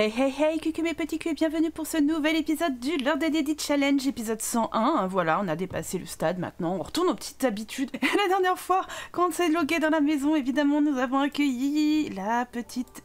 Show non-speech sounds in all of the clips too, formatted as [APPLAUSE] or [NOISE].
Hey hey hey, coucou mes petits culs bienvenue pour ce nouvel épisode du Lord Edit Challenge, épisode 101. Voilà, on a dépassé le stade maintenant, on retourne aux petites habitudes. [LAUGHS] La dernière fois, quand on s'est logué dans la maison, évidemment, nous avons accueilli la petite...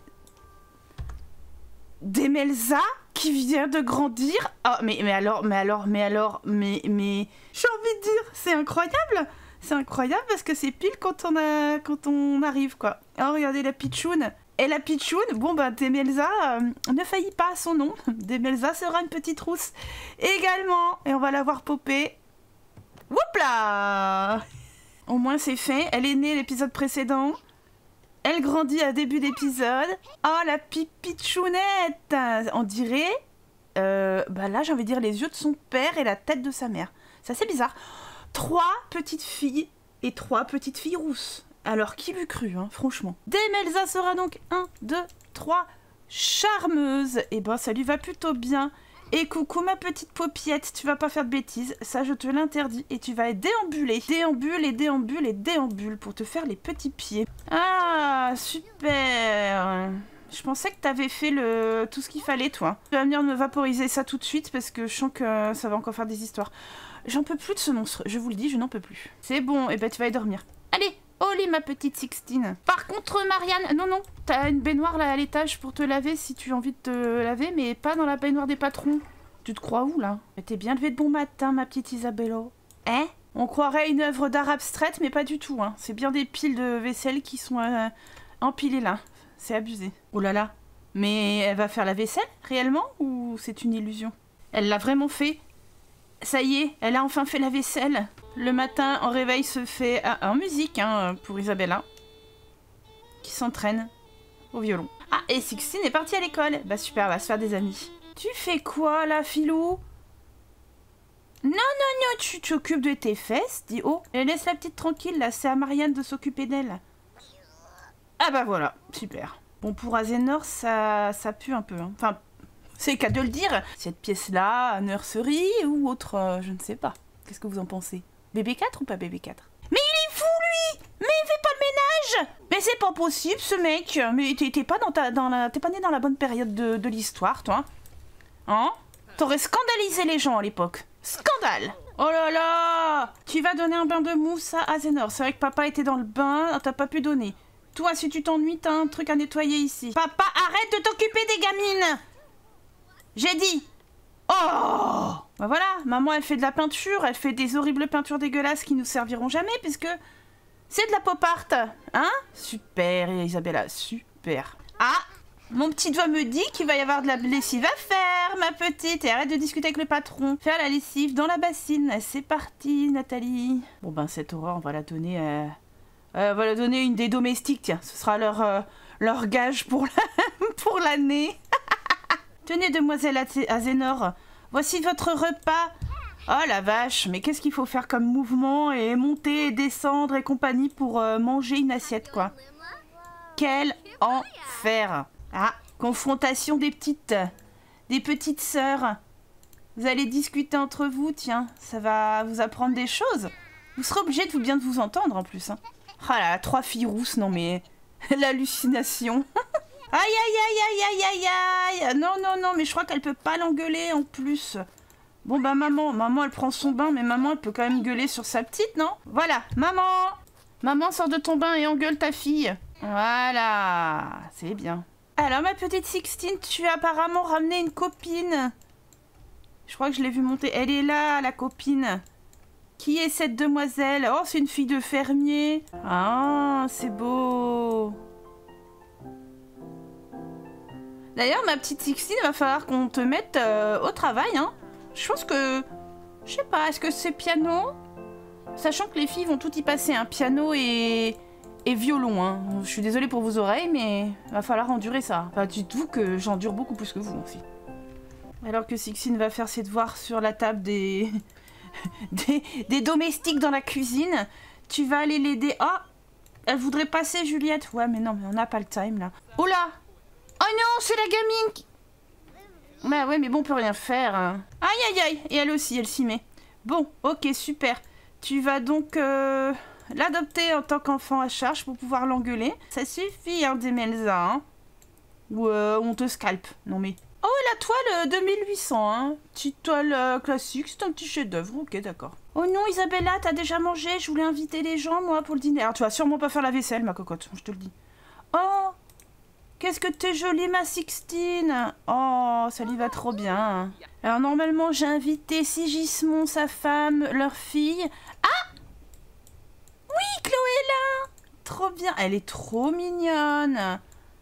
Demelza qui vient de grandir. Ah, mais, mais alors, mais alors, mais alors, mais, mais... J'ai envie de dire, c'est incroyable C'est incroyable parce que c'est pile quand on, a, quand on arrive, quoi. Oh, regardez la pitchoune et la pitchoune, bon bah Demelza euh, ne faillit pas à son nom. [LAUGHS] Demelza sera une petite rousse également. Et on va la voir popper. là Au moins c'est fait. Elle est née l'épisode précédent. Elle grandit à début d'épisode. Oh la pipitchounette On dirait... Euh, bah là j'ai envie de dire les yeux de son père et la tête de sa mère. C'est assez bizarre. Trois petites filles et trois petites filles rousses. Alors, qui l'eût cru, hein, franchement? Demelza sera donc 1, 2, 3, charmeuse. Eh ben, ça lui va plutôt bien. Et coucou ma petite paupiette, tu vas pas faire de bêtises, ça je te l'interdis. Et tu vas déambuler, déambule et déambule et déambule pour te faire les petits pieds. Ah, super je pensais que t'avais fait le tout ce qu'il fallait, toi. Tu vas venir me vaporiser ça tout de suite parce que je sens que ça va encore faire des histoires. J'en peux plus de ce monstre, je vous le dis, je n'en peux plus. C'est bon, et eh ben tu vas y dormir. Oli ma petite Sixtine. Par contre Marianne, non non, t'as une baignoire là à l'étage pour te laver si tu as envie de te laver, mais pas dans la baignoire des patrons. Tu te crois où là? T'es bien levée de bon matin ma petite Isabello. Hein? On croirait une œuvre d'art abstraite, mais pas du tout. Hein. C'est bien des piles de vaisselle qui sont euh, empilées là. C'est abusé. Oh là là. Mais elle va faire la vaisselle réellement ou c'est une illusion? Elle l'a vraiment fait ça y est, elle a enfin fait la vaisselle. Le matin, en réveil se fait ah, en musique hein, pour Isabella, qui s'entraîne au violon. Ah, et Sixtine est partie à l'école. Bah super, va se faire des amis. Tu fais quoi là, Filou non, non, non, tu t'occupes de tes fesses, dis oh. Et laisse la petite tranquille, là, c'est à Marianne de s'occuper d'elle. Ah bah voilà, super. Bon, pour Azenor, ça, ça pue un peu. Hein. Enfin, c'est qu'à de le dire. Cette pièce-là, nurserie ou autre, euh, je ne sais pas. Qu'est-ce que vous en pensez? BB4 ou pas BB4 Mais il est fou, lui! Mais il fait pas le ménage! Mais c'est pas possible, ce mec! Mais t'es pas, dans dans la, né dans la bonne période de, l'histoire, toi. Hein? T'aurais scandalisé les gens à l'époque. Scandale! Oh là là! Tu vas donner un bain de mousse à Azenor. C'est vrai que papa était dans le bain, t'as pas pu donner. Toi, si tu t'ennuies, t'as un truc à nettoyer ici. Papa, arrête de t'occuper des gamines! J'ai dit Oh Bah voilà, maman elle fait de la peinture, elle fait des horribles peintures dégueulasses qui nous serviront jamais puisque c'est de la pop art, hein? Super Isabella, super. Ah mon petit doigt me dit qu'il va y avoir de la lessive à faire, ma petite, et arrête de discuter avec le patron. Faire la lessive dans la bassine. C'est parti, Nathalie. Bon ben, cette horreur, on va la donner à... Euh, on va la donner une des domestiques, tiens. Ce sera leur, euh, gage pour [LAUGHS] l'année. La... [LAUGHS] Tenez, demoiselle Azénor, voici votre repas. Oh la vache, mais qu'est-ce qu'il faut faire comme mouvement et monter et descendre et compagnie pour euh, manger une assiette, quoi? Quel enfer Ah, confrontation des petites, des petites sœurs. Vous allez discuter entre vous, tiens, ça va vous apprendre des choses. Vous serez obligé de vous bien de vous entendre en plus. Hein. Oh là, trois filles rousses, non mais [LAUGHS] l'hallucination. [LAUGHS] Aïe aïe aïe aïe aïe aïe aïe Non non non mais je crois qu'elle peut pas l'engueuler en plus. Bon bah maman, maman elle prend son bain mais maman elle peut quand même gueuler sur sa petite non? Voilà, maman Maman sort de ton bain et engueule ta fille. Voilà, c'est bien. Alors ma petite Sixtine, tu as apparemment ramené une copine. Je crois que je l'ai vu monter. Elle est là, la copine. Qui est cette demoiselle? Oh, c'est une fille de fermier. Ah, c'est beau. D'ailleurs, ma petite Sixtine, va falloir qu'on te mette euh, au travail. Hein. Je pense que... Je sais pas, est-ce que c'est piano? Sachant que les filles vont tout y passer, un piano et, et violon. Hein. Je suis désolée pour vos oreilles, mais va falloir endurer ça. Enfin, dites-vous que j'endure beaucoup plus que vous aussi. Alors que Sixine va faire ses devoirs sur la table [LAUGHS] des... des... domestiques dans la cuisine, tu vas aller l'aider. Oh Elle voudrait passer, Juliette Ouais, mais non, mais on n'a pas le time, là. Oh Oh non, c'est la gamine qui... Bah ouais, mais bon, on peut rien faire. Hein. Aïe, aïe, aïe. Et elle aussi, elle s'y met. Bon, ok, super. Tu vas donc euh, l'adopter en tant qu'enfant à charge pour pouvoir l'engueuler. Ça suffit, hein, Demelza. Hein. Ou euh, on te scalpe. Non mais... Oh, la toile euh, 2800, hein. Petite toile classique, c'est un petit chef-d'œuvre. Ok, d'accord. Oh non, Isabella, t'as déjà mangé Je voulais inviter les gens, moi, pour le dîner. Alors, tu vas sûrement pas faire la vaisselle, ma cocotte, je te le dis. Oh Qu'est-ce que t'es jolie, ma Sixtine Oh, ça lui va trop bien. Alors, normalement, j'ai invité Sigismond, sa femme, leur fille. Ah Oui, Chloé est là Trop bien. Elle est trop mignonne.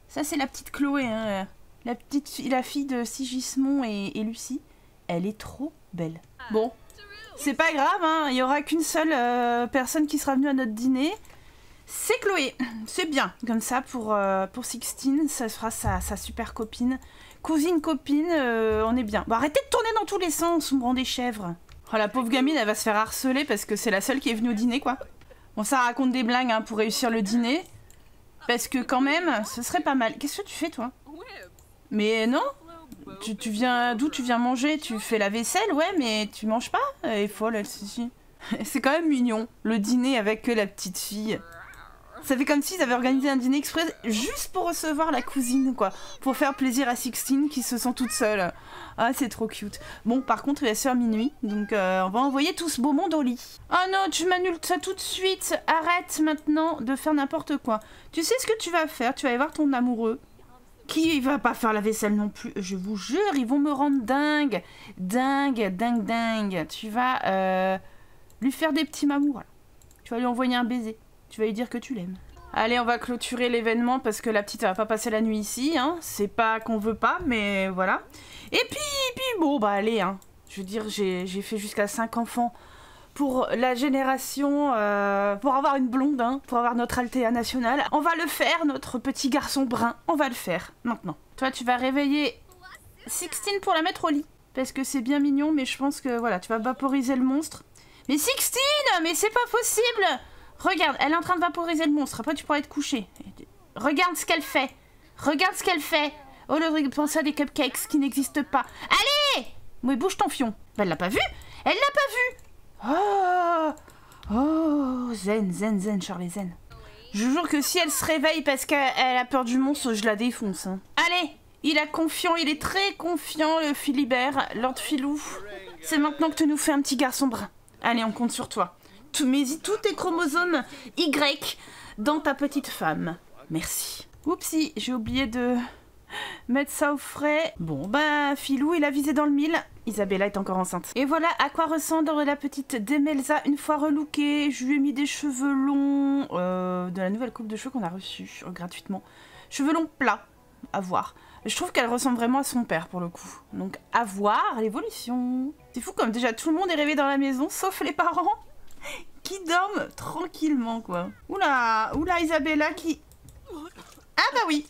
Ça, c'est la petite Chloé, hein. La petite fille, la fille de Sigismond et, et Lucie. Elle est trop belle. Bon, c'est pas grave, hein. Il y aura qu'une seule euh, personne qui sera venue à notre dîner. C'est Chloé. C'est bien. Comme ça, pour, euh, pour Sixtine, ça sera sa, super copine. Cousine, copine, euh, on est bien. Bon, arrêtez de tourner dans tous les sens, on me des chèvres. Oh, la pauvre gamine, elle va se faire harceler parce que c'est la seule qui est venue au dîner, quoi. Bon, ça raconte des blagues hein, pour réussir le dîner. Parce que quand même, ce serait pas mal. Qu'est-ce que tu fais, toi? Mais non tu, tu viens d'où? Tu viens manger? Tu fais la vaisselle, ouais, mais tu manges pas? Est folle, elle, si. [LAUGHS] C'est quand même mignon, le dîner avec la petite fille. Ça fait comme s'ils avaient organisé un dîner exprès juste pour recevoir la cousine, quoi. Pour faire plaisir à Sixtine qui se sent toute seule. Ah, c'est trop cute. Bon, par contre, il va se faire minuit, donc euh, on va envoyer tout ce beau monde au lit. Oh non, tu m'annules ça tout de suite. Arrête maintenant de faire n'importe quoi. Tu sais ce que tu vas faire? Tu vas aller voir ton amoureux. Qui va pas faire la vaisselle non plus Je vous jure, ils vont me rendre dingue. Dingue, dingue, dingue. Tu vas euh, lui faire des petits mamours. Tu vas lui envoyer un baiser. Tu vas lui dire que tu l'aimes. Allez, on va clôturer l'événement parce que la petite va pas passer la nuit ici. Hein. C'est pas qu'on veut pas, mais voilà. Et puis, puis bon, bah allez. Hein. Je veux dire, j'ai fait jusqu'à 5 enfants pour la génération, euh, pour avoir une blonde, hein, pour avoir notre Altéa nationale. On va le faire, notre petit garçon brun. On va le faire, maintenant. Toi, tu vas réveiller Sixtine pour la mettre au lit. Parce que c'est bien mignon, mais je pense que, voilà, tu vas vaporiser le monstre. Mais Sixtine Mais c'est pas possible Regarde, elle est en train de vaporiser le monstre. Après, tu pourras être couché. Regarde ce qu'elle fait. Regarde ce qu'elle fait. Au lieu de penser à des cupcakes qui n'existent pas. Allez Mais bouge ton fion. Bah, elle l'a pas vu? Elle l'a pas vu Oh Oh Zen, zen, zen, Charlie, zen. Je jure que si elle se réveille parce qu'elle a peur du monstre, je la défonce. hein. Allez Il est confiant, il est très confiant, le Philibert, Lord Filou. C'est maintenant que tu nous fais un petit garçon brun. Allez, on compte sur toi. Tout, mets tous tes chromosomes Y dans ta petite femme. Merci. Oupsie, j'ai oublié de mettre ça au frais. Bon, bah, Filou, il a visé dans le mille. Isabella est encore enceinte. Et voilà à quoi ressemble la petite Demelza une fois relookée. Je lui ai mis des cheveux longs euh, de la nouvelle coupe de cheveux qu'on a reçue euh, gratuitement. Cheveux longs plats, à voir. Je trouve qu'elle ressemble vraiment à son père pour le coup. Donc à voir l'évolution. C'est fou comme déjà tout le monde est réveillé dans la maison, sauf les parents qui dorment tranquillement quoi. Oula, oula Isabella qui... Ah bah oui.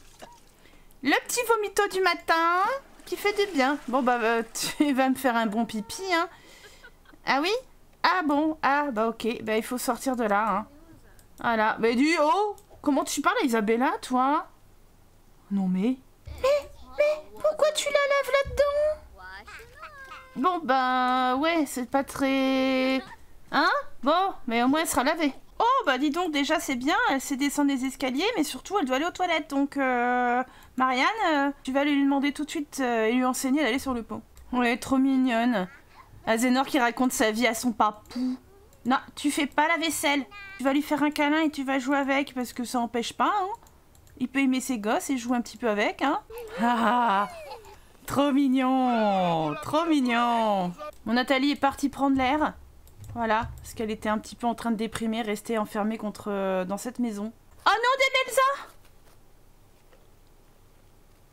Le petit vomito du matin qui fait du bien. Bon bah euh, [LAUGHS] tu vas me faire un bon pipi hein. Ah oui? Ah bon, ah bah ok, bah il faut sortir de là hein. Voilà, bah dis oh Comment tu parles Isabella toi? Non mais... Mais, mais, pourquoi tu la laves là-dedans? Bon bah ouais, c'est pas très... Hein? Bon, mais au moins elle sera lavée. Oh, bah dis donc, déjà c'est bien, elle sait descendre les escaliers, mais surtout elle doit aller aux toilettes. Donc, euh, Marianne, euh, tu vas lui demander tout de suite euh, et lui enseigner d'aller sur le pont. Ouais, trop mignonne. Azénor qui raconte sa vie à son papou. Non, tu fais pas la vaisselle. Tu vas lui faire un câlin et tu vas jouer avec parce que ça empêche pas, hein. Il peut aimer ses gosses et jouer un petit peu avec, hein. Ah, trop mignon, trop mignon. Mon Nathalie est partie prendre l'air. Voilà, parce qu'elle était un petit peu en train de déprimer, rester enfermée contre euh, dans cette maison. Oh non, Demelza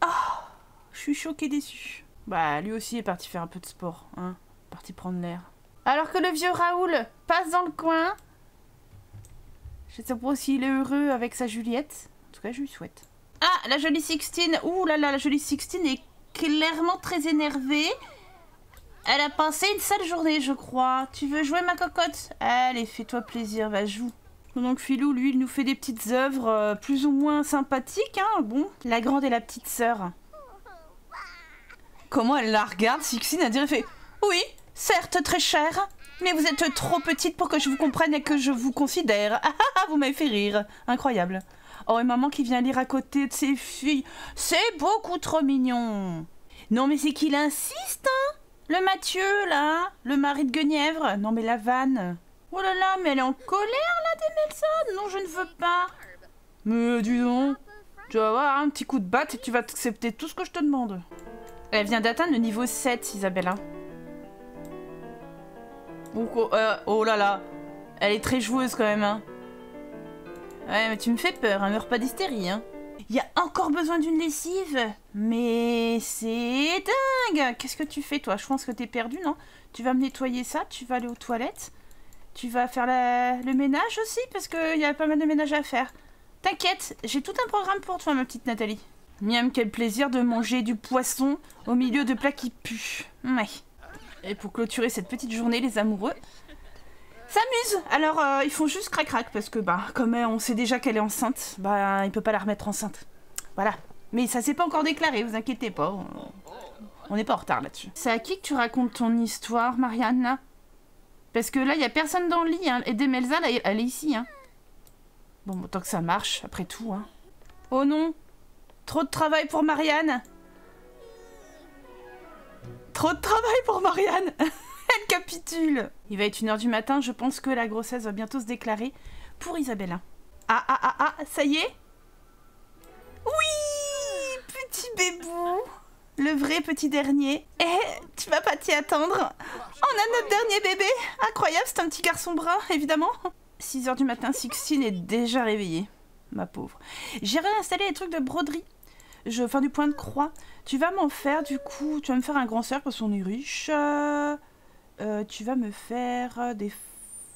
Ah, je suis choquée déçue. Bah, lui aussi est parti faire un peu de sport, hein, parti prendre l'air. Alors que le vieux Raoul passe dans le coin, je sais pas s'il est heureux avec sa Juliette. En tout cas, je lui souhaite. Ah, la jolie Sixtine. Ouh là là, la jolie Sixtine est clairement très énervée. Elle a passé une sale journée, je crois. Tu veux jouer, ma cocotte? Allez, fais-toi plaisir, va joue. Donc Philou, lui, il nous fait des petites œuvres euh, plus ou moins sympathiques, hein. Bon, la grande et la petite sœur. Comment elle la regarde, Sixine a dirait fait Oui, certes, très chère, mais vous êtes trop petite pour que je vous comprenne et que je vous considère. Ah ah ah, vous m'avez fait rire. Incroyable. Oh, et maman qui vient lire à côté de ses filles. C'est beaucoup trop mignon. Non, mais c'est qu'il insiste, hein Le Mathieu, là Le mari de Guenièvre Non, mais la vanne. Oh là là, mais elle est en colère, là, Demelson Non, je ne veux pas. Mais dis donc, tu vas avoir un petit coup de batte et tu vas accepter tout ce que je te demande. Elle vient d'atteindre le niveau 7, Isabella. Oh, euh, oh là là, elle est très joueuse quand même, hein. Ouais, mais tu me fais peur, hein, meurs pas d'hystérie, hein. Il y a encore besoin d'une lessive Mais c'est dingue Qu'est-ce que tu fais, toi? Je pense que t'es perdu, non? Tu vas me nettoyer ça, tu vas aller aux toilettes, tu vas faire le ménage aussi, parce qu'il y a pas mal de ménage à faire. T'inquiète, j'ai tout un programme pour toi, ma petite Nathalie. Miam, quel plaisir de manger du poisson au milieu de plats qui puent. Ouais. Et pour clôturer cette petite journée, les amoureux s'amusent. Alors, euh, ils font juste crac-crac parce que, bah, comme on sait déjà qu'elle est enceinte, bah, il peut pas la remettre enceinte. Voilà. Mais ça s'est pas encore déclaré, vous inquiétez pas. On n'est pas en retard là-dessus. C'est à qui que tu racontes ton histoire, Marianne, Parce que là, il y a personne dans le lit, hein. Et Demelza, elle est ici, hein. Bon, tant que ça marche, après tout, hein. Oh non Trop de travail pour Marianne Trop de travail pour Marianne [LAUGHS] Elle capitule Il va être une heure du matin, je pense que la grossesse va bientôt se déclarer pour Isabella. Ah ah ah ah, ça y est Oui Petit bébou Le vrai petit dernier. Eh, tu vas pas t'y attendre On a notre dernier bébé Incroyable, c'est un petit garçon brun, évidemment 6 heures du matin, Sixtine est déjà réveillée. Ma pauvre. J'ai réinstallé les trucs de broderie je, enfin du point de croix. Tu vas m'en faire du coup, tu vas me faire un grand cercle parce qu'on est riche. Euh, euh, tu vas me faire euh, des...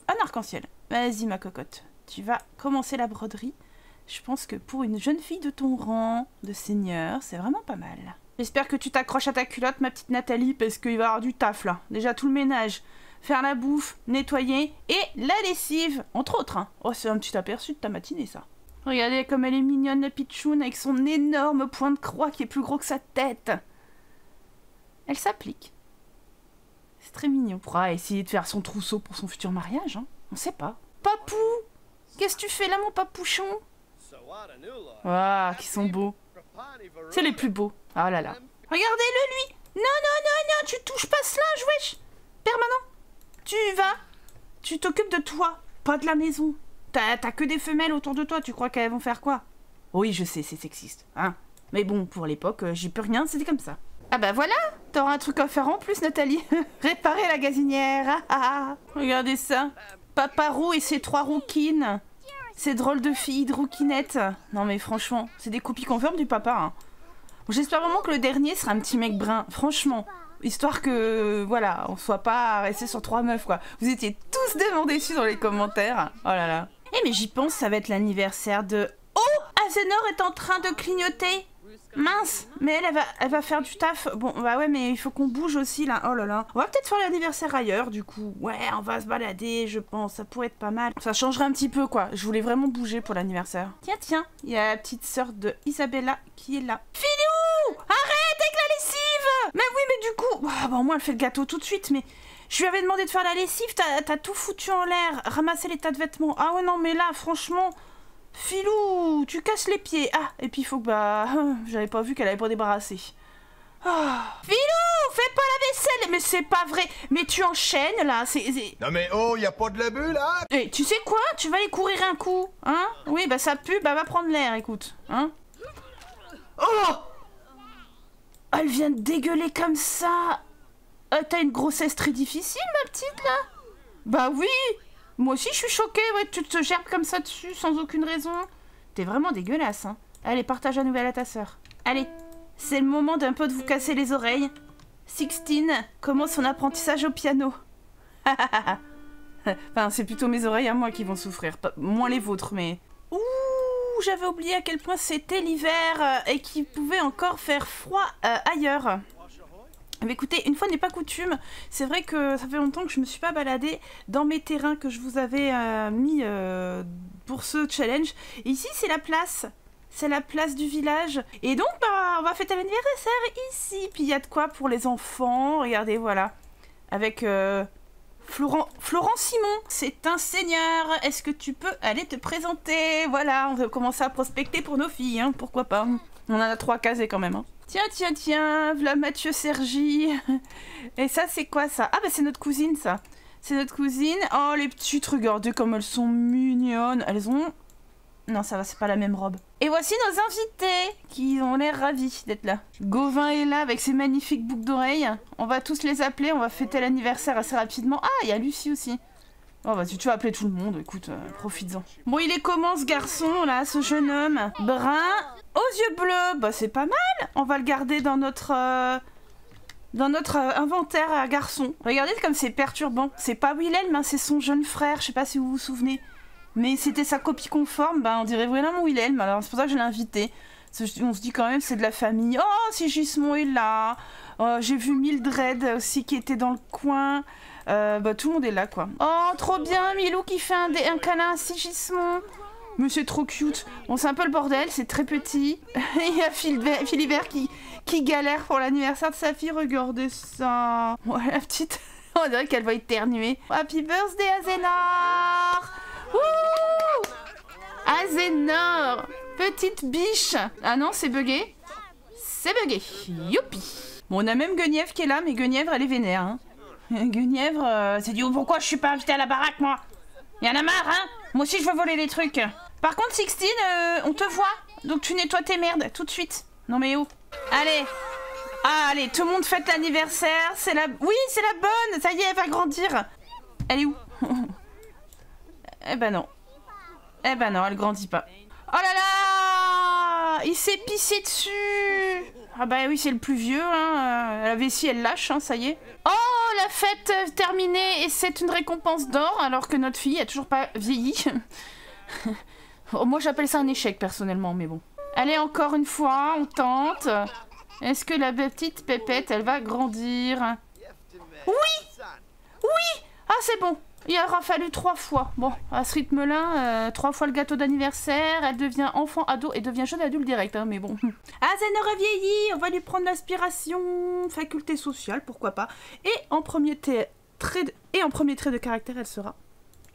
Un arc-en-ciel. Vas-y ma cocotte. Tu vas commencer la broderie. Je pense que pour une jeune fille de ton rang de seigneur, c'est vraiment pas mal. J'espère que tu t'accroches à ta culotte, ma petite Nathalie, parce qu'il va y avoir du taf là. Déjà tout le ménage, faire la bouffe, nettoyer et la lessive, entre autres. Hein. Oh, c'est un petit aperçu de ta matinée ça. Regardez comme elle est mignonne, la pitchoun, avec son énorme point de croix qui est plus gros que sa tête. Elle s'applique. Très mignon. On pourra essayer de faire son trousseau pour son futur mariage, hein. On sait pas. Papou Qu'est-ce que tu fais là, mon papouchon? Ah, qui sont beaux. C'est les plus beaux. Ah là là. Regardez-le, lui Non, non, non, non, tu touches pas cela, wesh Permanent Tu vas Tu t'occupes de toi, pas de la maison. T'as que des femelles autour de toi, tu crois qu'elles vont faire quoi? Oui, je sais, c'est sexiste, hein. Mais bon, pour l'époque, euh, j'y peux rien, c'était comme ça. Ah bah voilà T'auras un truc à faire en plus, Nathalie [LAUGHS] Réparer la gazinière ah, ah, ah. Regardez ça Papa roux et ses trois rouquines Ces drôles de filles de rouquinettes Non mais franchement, c'est des copies conformes du papa, hein. J'espère vraiment que le dernier sera un petit mec brun, franchement histoire que voilà, on soit pas resté sur trois meufs quoi. Vous étiez tous demandés dessus dans les commentaires. Oh là là. Eh mais j'y pense, ça va être l'anniversaire de... Oh Azenor est en train de clignoter Mince Mais elle, elle va, elle va faire du taf. Bon, bah ouais, mais il faut qu'on bouge aussi, là. Oh là là. On va peut-être faire l'anniversaire ailleurs, du coup. Ouais, on va se balader, je pense. Ça pourrait être pas mal. Ça changerait un petit peu, quoi. Je voulais vraiment bouger pour l'anniversaire. Tiens, tiens. Il y a la petite sœur de Isabella qui est là. Filou Arrête avec la lessive Mais oui, mais du coup... Ah, bon, moi, elle fait le gâteau tout de suite, mais... Je lui avais demandé de faire la lessive, t'as tout foutu en l'air, ramasser les tas de vêtements. Ah ouais, non, mais là, franchement, Filou, tu casses les pieds. Ah, et puis il faut que, bah, [LAUGHS] j'avais pas vu qu'elle avait pas débarrassé. Ah. Filou, fais pas la vaisselle. Mais c'est pas vrai. Mais tu enchaînes, là, c'est... Non mais oh, y a pas de l'abus, là. Eh, tu sais quoi? Tu vas aller courir un coup, hein? Oui, bah ça pue, bah va prendre l'air, écoute, hein? Oh! Elle vient de dégueuler comme ça. Euh, T'as une grossesse très difficile, ma petite, là? Bah oui Moi aussi, je suis choquée, ouais, tu te gerbes comme ça dessus, sans aucune raison. T'es vraiment dégueulasse, hein. Allez, partage la nouvelle à ta sœur. Allez, c'est le moment d'un peu de vous casser les oreilles. Sixtine commence son apprentissage au piano. [LAUGHS] enfin, c'est plutôt mes oreilles à moi qui vont souffrir, pas, moins les vôtres, mais... Ouh, j'avais oublié à quel point c'était l'hiver euh, et qu'il pouvait encore faire froid euh, ailleurs. Mais écoutez, une fois n'est pas coutume, c'est vrai que ça fait longtemps que je me suis pas baladée dans mes terrains que je vous avais euh, mis euh, pour ce challenge. Ici, c'est la place. C'est la place du village. Et donc, bah, on va fêter l'anniversaire ici. Puis il y a de quoi pour les enfants. Regardez, voilà. Avec euh, Florent, Florent Simon, c'est un seigneur. Est-ce que tu peux aller te présenter? Voilà, on va commencer à prospecter pour nos filles, hein, pourquoi pas? On en a trois casés quand même. Hein. Tiens, tiens, tiens, voilà Mathieu Sergi. Et ça, c'est quoi ça? Ah, bah c'est notre cousine, ça. C'est notre cousine. Oh, les petites, regardez comme elles sont mignonnes. Elles ont non, ça va, c'est pas la même robe. Et voici nos invités qui ont l'air ravis d'être là. Gauvin est là avec ses magnifiques boucles d'oreilles. On va tous les appeler, on va fêter l'anniversaire assez rapidement. Ah, il y a Lucie aussi. Oh bah si tu veux appeler tout le monde, écoute, euh, profites-en. Bon, il est comment ce garçon là, ce jeune homme? Brun, aux yeux bleus, bah c'est pas mal. On va le garder dans notre... Euh, dans notre euh, inventaire à garçon. Regardez comme c'est perturbant. C'est pas Wilhelm, hein, c'est son jeune frère, je sais pas si vous vous souvenez. Mais c'était sa copie conforme, bah on dirait vraiment Willem, alors c'est pour ça que je l'ai invité. On se dit quand même c'est de la famille. Oh, si Gismond est là oh, J'ai vu Mildred aussi qui était dans le coin. Euh, bah tout le monde est là quoi. Oh, trop bien, Milou qui fait un, un câlin à Sigismond. Mais c'est trop cute. Bon, c'est un peu le bordel, c'est très petit. [LAUGHS] Il y a Philibert qui, qui galère pour l'anniversaire de sa fille. Regardez ça. Ouais, la petite, [LAUGHS] on dirait qu'elle va éternuer. Happy birthday, Azénor Ouh Azénor Petite biche Ah non, c'est bugué C'est bugué Youpi Bon, on a même Guenièvre qui est là, mais Guenièvre, elle est vénère. Hein. Guenièvre, euh, c'est dit oh, pourquoi je suis pas invitée à la baraque, moi? Y en a marre, hein? Moi aussi, je veux voler les trucs. Par contre, Sixtine, euh, on te voit. Donc tu nettoies tes merdes, tout de suite. Non mais où? Allez ah, Allez, tout le monde fête l'anniversaire, c'est la... Oui, c'est la bonne Ça y est, elle va grandir Elle est où? [LAUGHS] Eh ben non. Eh ben non, elle grandit pas. Oh là là Il s'est pissé dessus Ah bah oui, c'est le plus vieux, hein. La vessie, elle lâche, hein, ça y est. Oh, la fête terminée Et c'est une récompense d'or, alors que notre fille a toujours pas vieilli. [LAUGHS] Oh, moi, j'appelle ça un échec, personnellement, mais bon. Allez, encore une fois, on tente. Est-ce que la petite pépette, elle va grandir? Oui Oui Ah, c'est bon il aura fallu trois fois. Bon, à ce rythme-là, euh, trois fois le gâteau d'anniversaire, elle devient enfant, ado et devient jeune adulte direct, hein, mais bon. [LAUGHS] Ah, ça n'aurait vieilli, on va lui prendre l'aspiration, faculté sociale, pourquoi pas. Et en premier trait et en premier trait de caractère, elle sera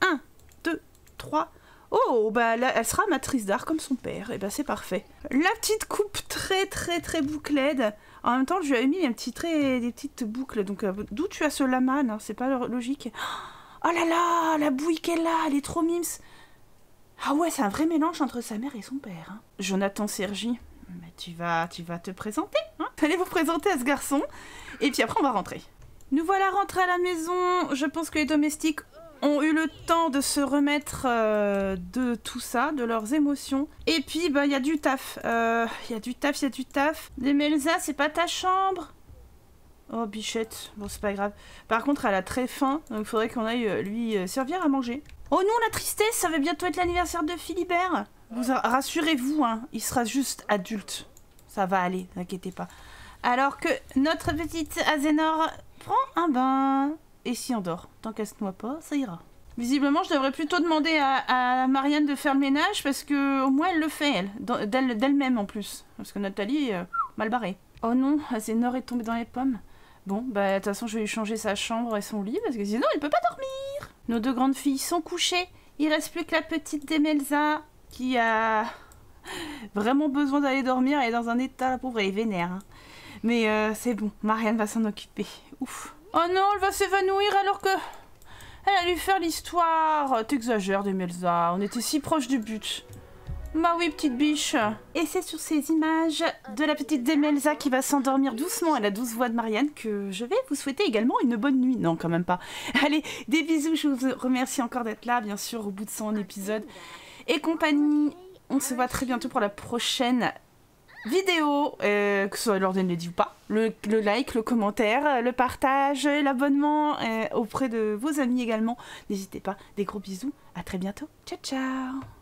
1, 2, 3. Oh, bah elle sera matrice d'art comme son père, et bah c'est parfait. La petite coupe très très très bouclée. En même temps, je lui avais mis un petit trait, des petites boucles, donc euh, d'où tu as ce laman, hein, c'est pas logique. Oh là là, la bouille qu'elle a, elle est trop mims. Ah ouais, c'est un vrai mélange entre sa mère et son père. Hein. Jonathan Sergi, mais tu vas, tu vas te présenter. Hein [LAUGHS] Allez vous présenter à ce garçon. Et puis après, on va rentrer. Nous voilà rentrés à la maison. Je pense que les domestiques ont eu le temps de se remettre euh, de tout ça, de leurs émotions. Et puis, bah, il y a du taf. Euh, il y a du taf, il y a du taf. Demelza, c'est pas ta chambre? Oh, bichette. Bon, c'est pas grave. Par contre, elle a très faim, donc il faudrait qu'on aille euh, lui servir à manger. Oh non, la tristesse, ça va bientôt être l'anniversaire de Philibert. Vous rassurez-vous, hein, il sera juste adulte. Ça va aller, n'inquiétez pas. Alors que notre petite Azénor prend un bain et s'y endort. Tant qu'elle se noie pas, ça ira. Visiblement, je devrais plutôt demander à, Marianne de faire le ménage parce que au moins elle le fait, elle, d'elle-même en plus. Parce que Nathalie est euh, mal barrée. Oh non, Azénor est tombée dans les pommes. Bon, bah de toute façon, je vais lui changer sa chambre et son lit parce que sinon, il peut pas dormir. Nos deux grandes filles sont couchées. Il reste plus que la petite Demelza qui a [LAUGHS] vraiment besoin d'aller dormir. Elle est dans un état, la pauvre, elle est vénère. Hein. Mais euh, c'est bon, Marianne va s'en occuper. Ouf. Oh non, elle va s'évanouir alors que. Elle a lui faire l'histoire. T'exagères, Demelza. On était si proche du but. Bah oui, petite biche. Et c'est sur ces images de la petite Demelza qui va s'endormir doucement à la douce voix de Marianne que je vais vous souhaiter également une bonne nuit. Non, quand même pas. [LAUGHS] Allez, des bisous. Je vous remercie encore d'être là, bien sûr, au bout de son épisode. Et compagnie, on se voit très bientôt pour la prochaine vidéo, euh, que ce soit l'ordre de ou pas. Le, like, le commentaire, le partage, l'abonnement euh, auprès de vos amis également. N'hésitez pas. Des gros bisous. À très bientôt. Ciao, ciao